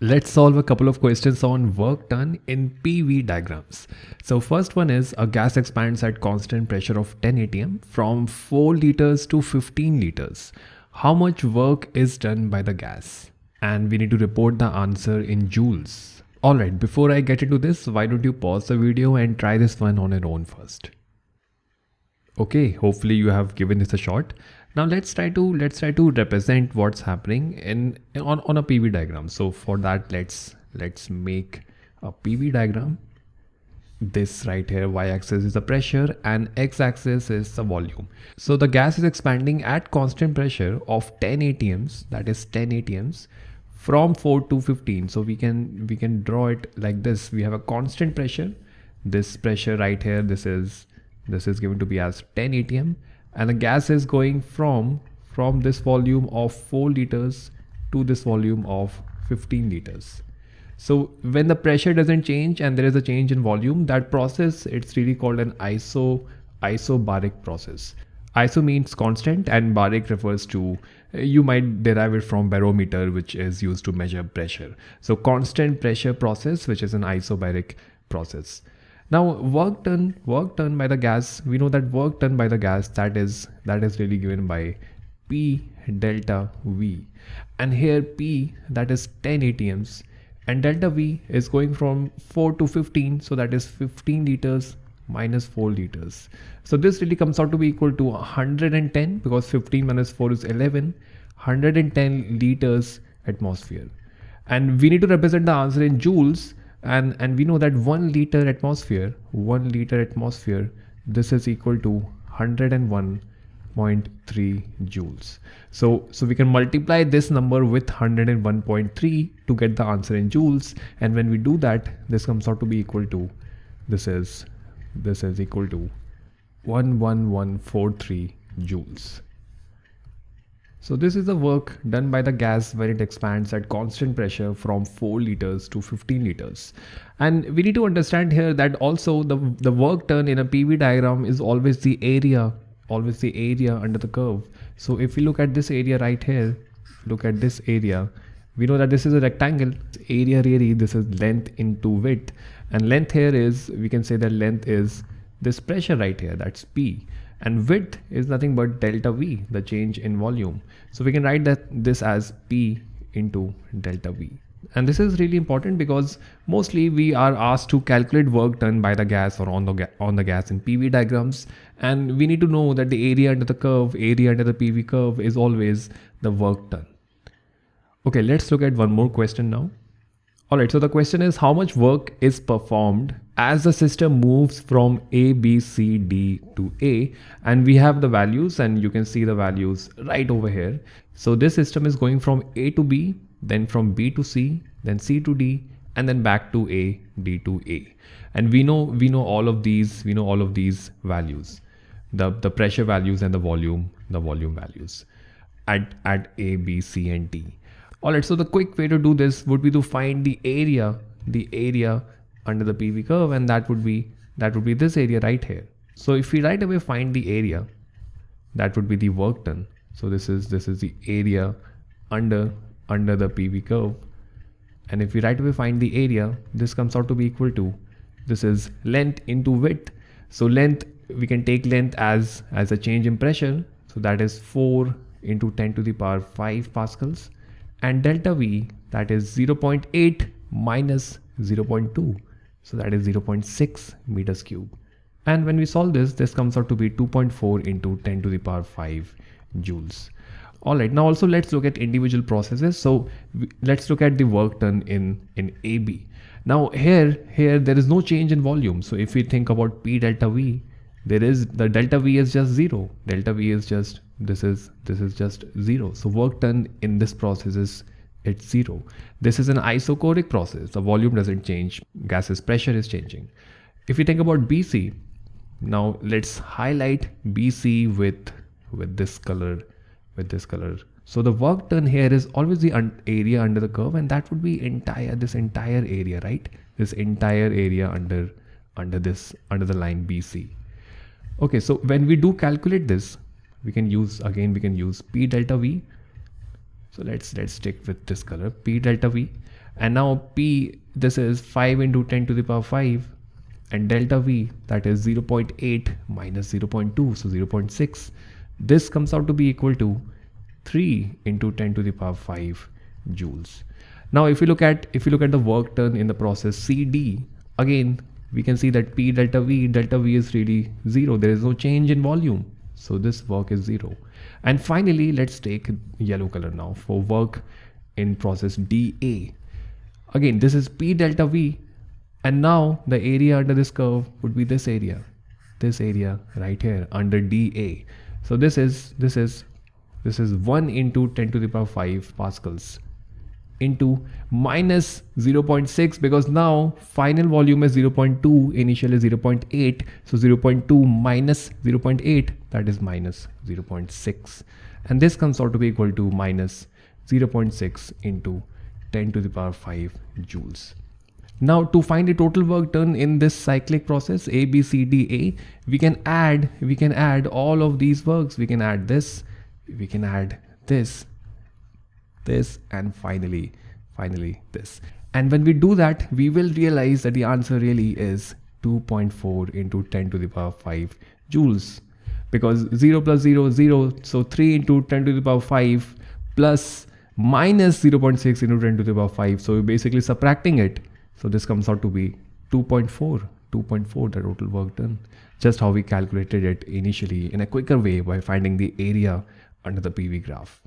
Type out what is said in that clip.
Let's solve a couple of questions on work done in PV diagrams. So first one is a gas expands at constant pressure of 10 atm from 4 liters to 15 liters. How much work is done by the gas? And we need to report the answer in joules. Alright, before I get into this, why don't you pause the video and try this one on your own first. Okay, hopefully you have given this a shot. Now let's try to let's try to represent what's happening in on, on a PV diagram. So for that, let's let's make a PV diagram. This right here, y-axis is the pressure and x-axis is the volume. So the gas is expanding at constant pressure of 10 atms, that is 10 atms from 4 to 15. So we can we can draw it like this. We have a constant pressure. This pressure right here, this is this is given to be as 10 atm and the gas is going from from this volume of 4 liters to this volume of 15 liters. So when the pressure doesn't change and there is a change in volume that process it's really called an iso isobaric process. Iso means constant and baric refers to uh, you might derive it from barometer which is used to measure pressure. So constant pressure process which is an isobaric process now work done, work done by the gas, we know that work done by the gas that is that is really given by P delta V. And here P that is 10 ATMs and delta V is going from 4 to 15 so that is 15 liters minus 4 liters. So this really comes out to be equal to 110 because 15 minus 4 is 11 110 liters atmosphere. And we need to represent the answer in joules and and we know that 1 liter atmosphere 1 liter atmosphere this is equal to 101.3 joules. So so we can multiply this number with 101.3 to get the answer in joules. And when we do that this comes out to be equal to this is this is equal to 11143 joules so this is the work done by the gas when it expands at constant pressure from 4 liters to 15 liters. And we need to understand here that also the, the work done in a PV diagram is always the area, always the area under the curve. So if we look at this area right here, look at this area, we know that this is a rectangle area really this is length into width and length here is we can say that length is this pressure right here that's p and width is nothing but delta V, the change in volume. So we can write that this as P into delta V. And this is really important because mostly we are asked to calculate work done by the gas or on the, on the gas in PV diagrams. And we need to know that the area under the curve, area under the PV curve is always the work done. Okay, let's look at one more question now. Alright, so the question is how much work is performed as the system moves from A, B, C, D to A and we have the values and you can see the values right over here. So this system is going from A to B, then from B to C, then C to D and then back to A, D to A. And we know we know all of these, we know all of these values. The, the pressure values and the volume, the volume values at, at A, B, C and D. Alright, so the quick way to do this would be to find the area, the area under the PV curve and that would be that would be this area right here. So if we right away find the area, that would be the work done. So this is this is the area under under the PV curve. And if we right away find the area, this comes out to be equal to this is length into width. So length we can take length as as a change in pressure. So that is 4 into 10 to the power 5 pascals and delta V that is 0.8 minus 0.2 so that is 0.6 meters cube. And when we solve this, this comes out to be 2.4 into 10 to the power 5 joules. All right, now also let's look at individual processes. So let's look at the work done in, in AB. Now here, here there is no change in volume. So if we think about P delta V, there is the delta V is just zero. Delta V is just, this is, this is just zero. So work done in this process is it's zero. This is an isochoric process. The volume doesn't change, gas's pressure is changing. If you think about BC, now let's highlight BC with, with this color, with this color. So the work done here is always the un area under the curve and that would be entire, this entire area, right? This entire area under, under this, under the line BC. Okay, so when we do calculate this, we can use, again, we can use P delta V. So let's let's stick with this color P delta V. And now P this is 5 into 10 to the power 5 and delta V that is 0.8 minus 0.2 so 0.6 this comes out to be equal to 3 into 10 to the power 5 joules. Now if you look at if you look at the work done in the process CD again we can see that P delta V delta V is really zero. There is no change in volume. So this work is zero. And finally let's take yellow color now for work in process DA again this is P delta V. And now the area under this curve would be this area. This area right here under DA so this is this is this is 1 into 10 to the power 5 pascals into minus 0.6 because now final volume is 0.2 initially 0.8 so 0.2 minus 0.8 that is minus 0.6 and this comes out to be equal to minus 0.6 into 10 to the power 5 joules. Now to find the total work done in this cyclic process A, B, C, D, A, we can add, we can add all of these works. We can add this, we can add this, this, and finally, finally this. And when we do that, we will realize that the answer really is 2.4 into 10 to the power 5 joules because 0 plus 0 is 0 so 3 into 10 to the power 5 plus minus 0.6 into 10 to the power 5 so we're basically subtracting it so this comes out to be 2.4, 2.4 the total work done. Just how we calculated it initially in a quicker way by finding the area under the PV graph.